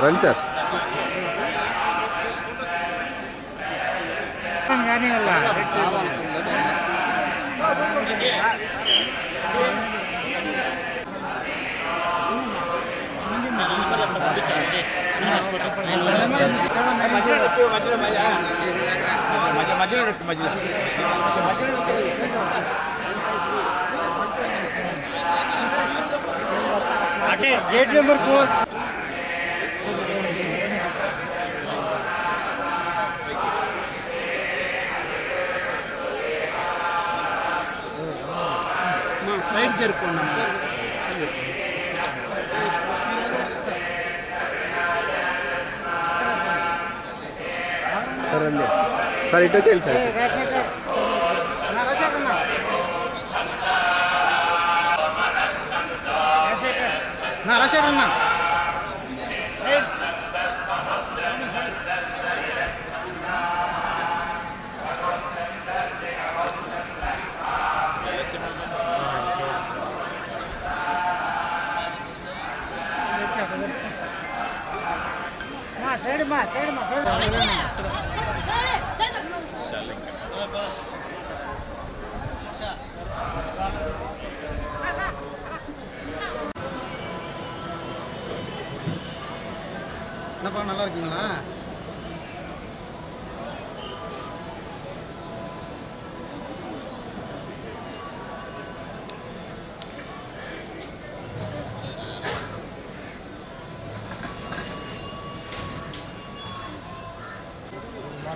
Run, sir. Run, sir majulah dekat majulah. Ate, sir ఇటు వచ్చేయాలి sir Rajasekhar అన్న side side మా సైడ్ మా సైడ్ మా సైడ్ என்னப்பா நல்லா இருக்கீங்களா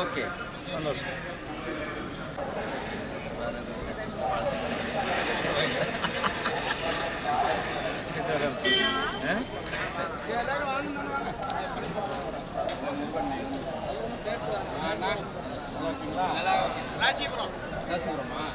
ఓకే సంతోషం ఏ ஓகேங்களா ராசிபுரம் ராசிபுரமா